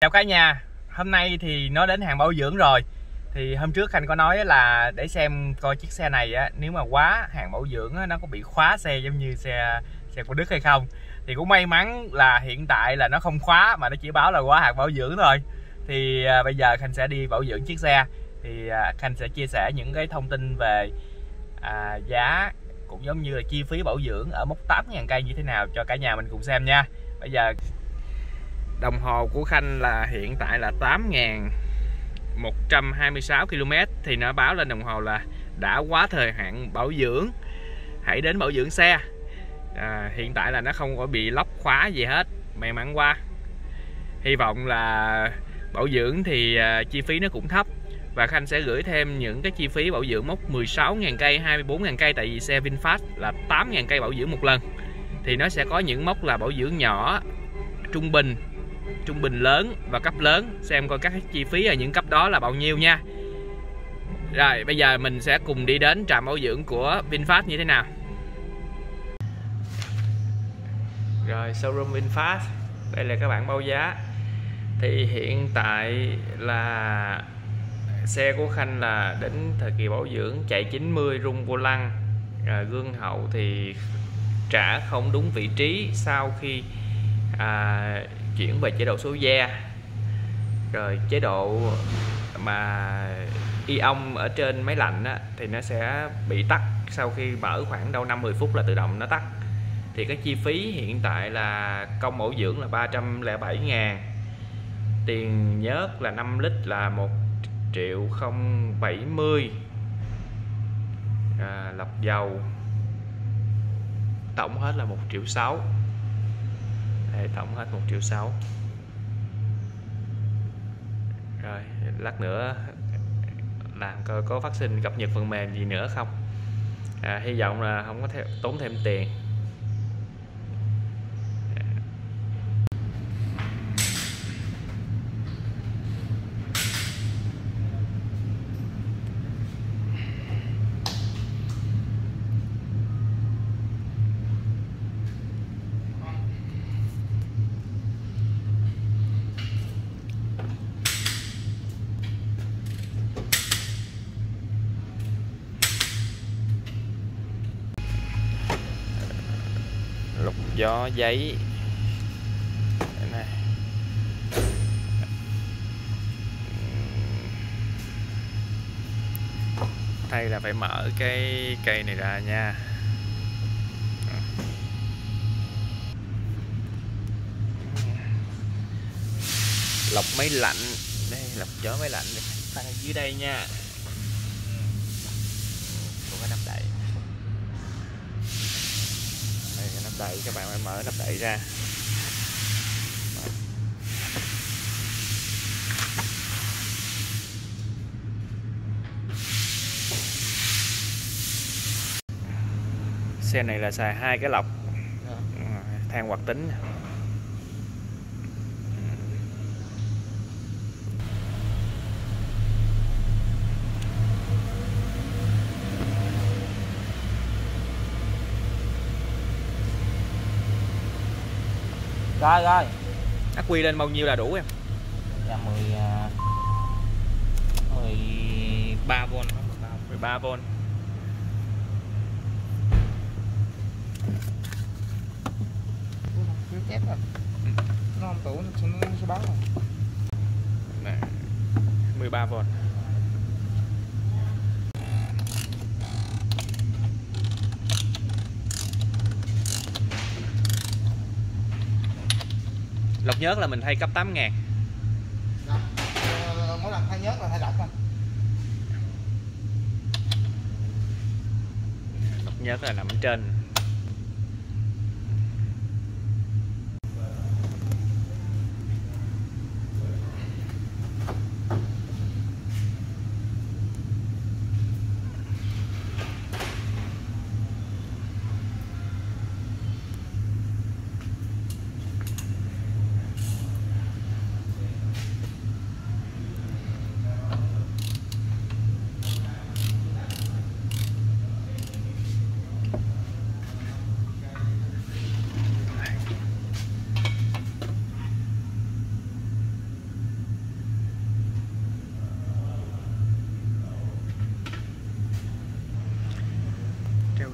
Chào cả nhà, hôm nay thì nó đến hàng bảo dưỡng rồi. Thì hôm trước Khanh có nói là để xem coi chiếc xe này á Nếu mà quá hàng bảo dưỡng á, nó có bị khóa xe giống như xe xe của Đức hay không. Thì cũng may mắn là hiện tại là nó không khóa mà nó chỉ báo là quá hàng bảo dưỡng thôi. Thì à, bây giờ Khanh sẽ đi bảo dưỡng chiếc xe. Thì à, Khanh sẽ chia sẻ những cái thông tin về à, giá cũng giống như là chi phí bảo dưỡng ở mốc 8.000 cây như thế nào cho cả nhà mình cùng xem nha. Bây giờ đồng hồ của Khanh là hiện tại là 8.126 km thì nó báo lên đồng hồ là đã quá thời hạn bảo dưỡng. Hãy đến bảo dưỡng xe. À, hiện tại là nó không có bị lóc khóa gì hết may mắn qua. hy vọng là bảo dưỡng thì à, chi phí nó cũng thấp. Và Khanh sẽ gửi thêm những cái chi phí bảo dưỡng mốc 16.000 cây 24.000 cây tại vì xe VinFast là 8.000 cây bảo dưỡng một lần. Thì nó sẽ có những mốc là bảo dưỡng nhỏ trung bình trung bình lớn và cấp lớn. Xem coi các chi phí ở những cấp đó là bao nhiêu nha. Rồi bây giờ mình sẽ cùng đi đến trạm bảo dưỡng của VinFast như thế nào. Rồi showroom VinFast. Đây là các bạn báo giá. Thì hiện tại là xe của Khanh là đến thời kỳ bảo dưỡng chạy 90 rung vô lăng. À, gương hậu thì trả không đúng vị trí. Sau khi à, chuyển về chế độ số da rồi chế độ mà ion ở trên máy lạnh á, thì nó sẽ bị tắt sau khi mở khoảng đâu 50 phút là tự động nó tắt thì cái chi phí hiện tại là công bảo dưỡng là 307 ngàn. Tiền nhớt là 5 lít là 1 triệu 070 à, lọc dầu tổng hết là 1 triệu 6 hệ tổng hết 1 triệu 6 rồi lát nữa làm coi có phát sinh cập nhật phần mềm gì nữa không? À, hy vọng là không có theo, tốn thêm tiền. Gió giấy. Đây này. hay là phải mở cái cây này ra nha. Lọc máy lạnh. Đây, lọc gió máy lạnh. Tăng dưới đây nha. Đậy các bạn phải mở nắp đậy ra. Xe này là xài hai cái lọc. Ừ, than hoạt tính rồi rồi. Ắc quy lên bao nhiêu là đủ em? Là 10 à, 13V 13V Cứ chép rồi. Nó không tủ nó sẽ báo rồi Này, 13V lọc nhớt là mình thay cấp 8 ngàn. Mỗi lần thay nhớt là thay độc thôi lọc nhớt là nằm trên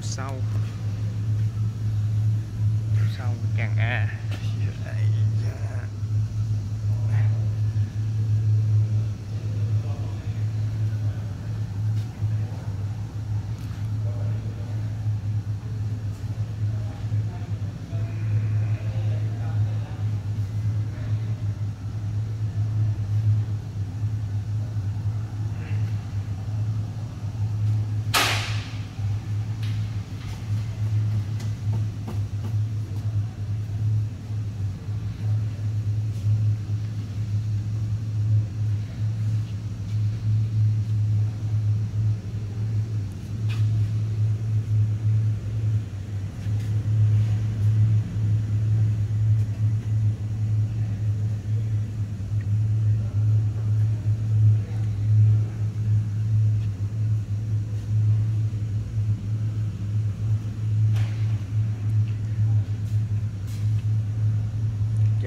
sau. Sau cái càng A.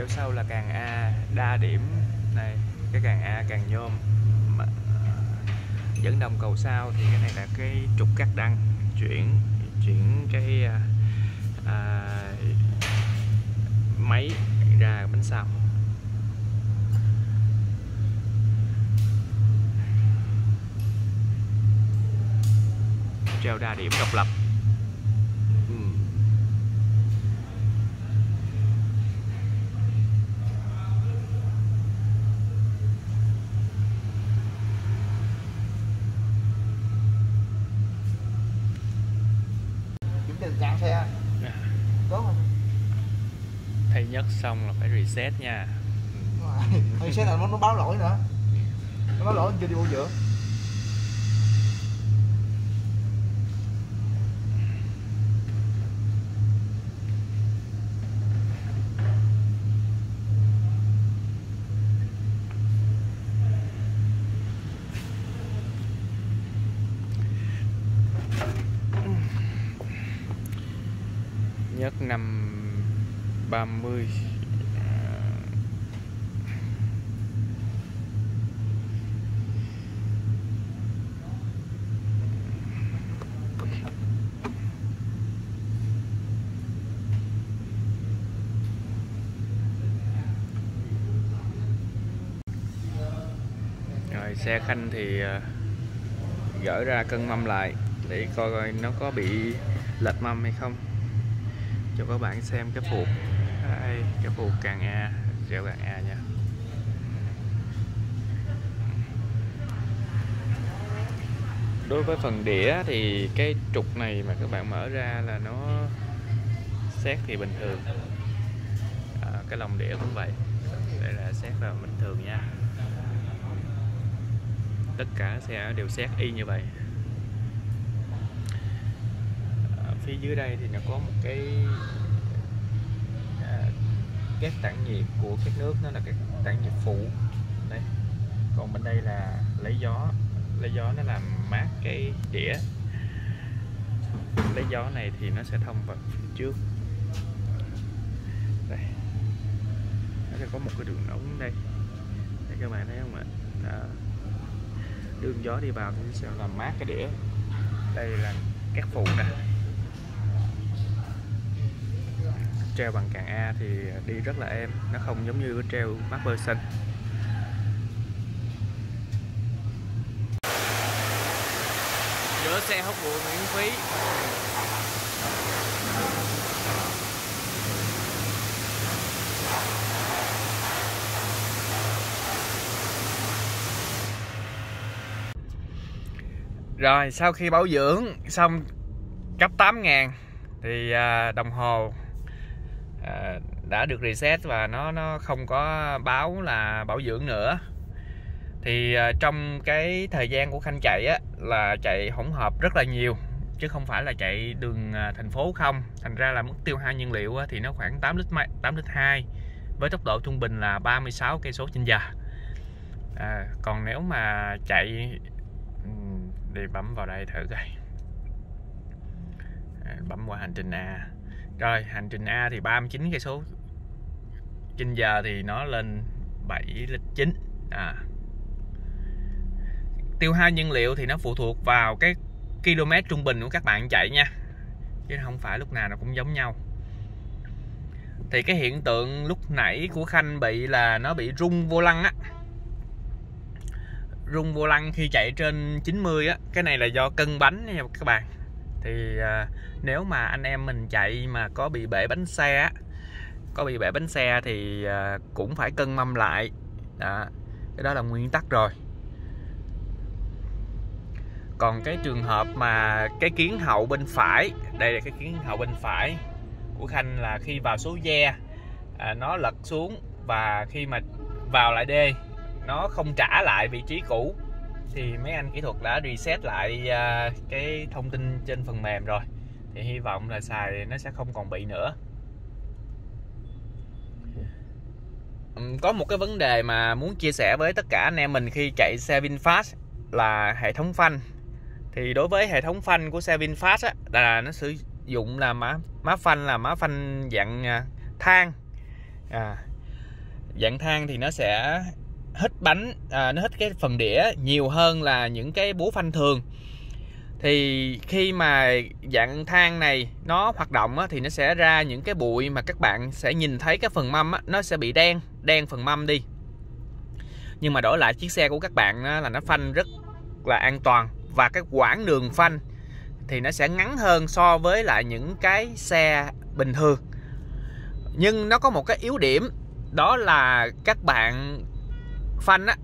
Sau là càng A đa điểm. Này cái càng A càng nhôm. Mà, ờ, dẫn đồng cầu sau thì cái này là cái trục cắt đăng. Chuyển chuyển cái à, à, máy ra bánh sau treo đa điểm độc lập ừ trạng xe. À, tốt không thay nhất xong là phải reset nha. Rồi. Xe là nó, báo lỗi nữa. Nó báo lỗi chưa đi bảo dưỡng trước năm 30 à, rồi, xe khanh thì à, gỡ ra cân mâm lại để coi coi nó có bị lệch mâm hay không cho các bạn xem cái phụ, đây cái phụ càng A treo càng A nha. Đối với phần đĩa thì cái trục này mà các bạn mở ra là nó xét thì bình thường. À, cái lòng đĩa cũng vậy. Đây là xét là bình thường nha. Tất cả xe đều xét y như vậy ở phía dưới đây thì nó có một cái à, các tản nhiệt của các nước nó là các tản nhiệt phụ. Đây. Còn bên đây là lấy gió. Lấy gió nó làm mát cái đĩa. Lấy gió này thì nó sẽ thông vào phía trước. Đây. Nó sẽ có một cái đường ống đây. Đây các bạn thấy không ạ? Đó. đường gió đi vào thì nó sẽ làm mát cái đĩa. Đây là các phụ nè. Treo bằng càng A thì đi rất là êm nó không giống như treo Marper xanh rửa xe hút bụi miễn phí. Rồi sau khi bảo dưỡng xong cấp 8 ngàn thì à, đồng hồ à, đã được reset và nó nó không có báo là bảo dưỡng nữa. Thì à, trong cái thời gian của khanh chạy á là chạy hỗn hợp rất là nhiều chứ không phải là chạy đường ờ, thành phố không. Thành ra là mức tiêu hao nhiên liệu á, thì nó khoảng 8 lít 8 lít 2 với tốc độ trung bình là 36 cây số trên giờ. À, còn nếu mà chạy thì đi bấm vào đây thử coi. À, bấm qua hành trình A rồi, hành trình A thì 39 cây số. Trên giờ thì nó lên 7 lít 9 à. tiêu hao nhiên liệu thì nó phụ thuộc vào cái km trung bình của các bạn chạy nha. Chứ không phải lúc nào nó cũng giống nhau. Thì cái hiện tượng lúc nãy của khanh bị là nó bị rung vô lăng á. Rung vô lăng khi chạy trên 90 á, cái này là do cân bánh nha các bạn thì à, nếu mà anh em mình chạy mà có bị bể bánh xe có bị bể bánh xe thì à, cũng phải cân mâm lại. Đó cái đó là nguyên tắc rồi. Còn cái trường hợp mà cái kiến hậu bên phải đây là cái kiến hậu bên phải của khanh là khi vào số ge à, nó lật xuống và khi mà vào lại đê nó không trả lại vị trí cũ thì mấy anh kỹ thuật đã reset lại à, cái thông tin trên phần mềm rồi. Thì hy vọng là xài nó sẽ không còn bị nữa. Có một cái vấn đề mà muốn chia sẻ với tất cả anh em mình khi chạy xe VinFast là hệ thống phanh. Thì đối với hệ thống phanh của xe VinFast á, là nó sử dụng là má má phanh là má phanh dạng à, thang. Than à, dạng than thì nó sẽ hít bánh à, nó hít cái phần đĩa nhiều hơn là những cái búa phanh thường. Thì khi mà dạng than này nó hoạt động á, thì nó sẽ ra những cái bụi mà các bạn sẽ nhìn thấy cái phần mâm á, nó sẽ bị đen đen phần mâm đi. Nhưng mà đổi lại chiếc xe của các bạn á, là nó phanh rất là an toàn và cái quãng đường phanh thì nó sẽ ngắn hơn so với lại những cái xe bình thường. Nhưng nó có một cái yếu điểm đó là các bạn phanh á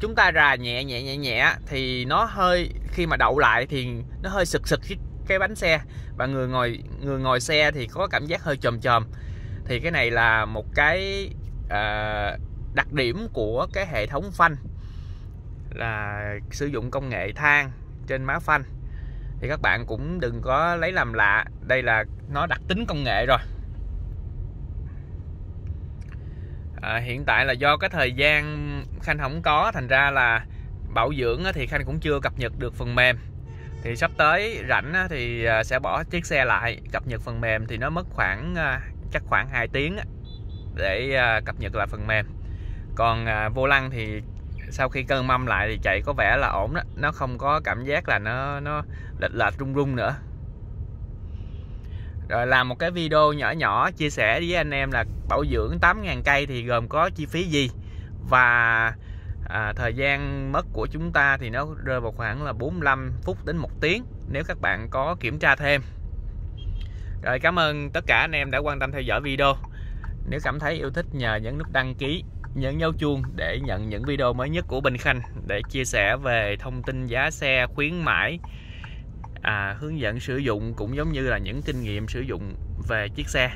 chúng ta rà nhẹ nhẹ nhẹ nhẹ thì nó hơi khi mà đậu lại thì nó hơi sực sực cái, cái bánh xe. Và người ngồi người ngồi xe thì có cảm giác hơi chồm chồm. Thì cái này là một cái uh, đặc điểm của cái hệ thống phanh là sử dụng công nghệ than trên má phanh. Thì các bạn cũng đừng có lấy làm lạ đây là nó đặc tính công nghệ rồi. À, hiện tại là do cái thời gian khanh không có thành ra là bảo dưỡng thì khanh cũng chưa cập nhật được phần mềm. Thì sắp tới rảnh thì ờ, sẽ bỏ chiếc xe lại cập nhật phần mềm thì nó mất khoảng ờ, chắc khoảng 2 tiếng để cập nhật lại phần mềm. Còn vô lăng thì sau khi cân mâm lại thì chạy có vẻ là ổn đó nó không có cảm giác là nó nó lệch lệch rung rung nữa rồi làm một cái video nhỏ nhỏ chia sẻ với anh em là bảo dưỡng 8.000 cây thì gồm có chi phí gì? Và à, thời gian mất của chúng ta thì nó rơi vào khoảng là 45 phút đến một tiếng nếu các bạn có kiểm tra thêm. Rồi cảm ơn tất cả anh em đã quan tâm theo dõi video. Nếu cảm thấy yêu thích nhờ nhấn nút đăng ký nhấn dấu chuông để nhận những video mới nhất của Bình Khanh để chia sẻ về thông tin giá xe khuyến mãi à, hướng dẫn sử dụng cũng giống như là những kinh nghiệm sử dụng về chiếc xe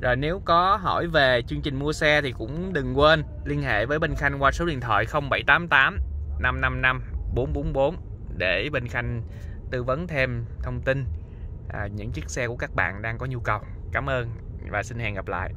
rồi nếu có hỏi về chương trình mua xe thì cũng đừng quên liên hệ với Bình Khanh qua số điện thoại 0788 555 444 để Bình Khanh tư vấn thêm thông tin à, những chiếc xe của các bạn đang có nhu cầu. Cảm ơn và xin hẹn gặp lại.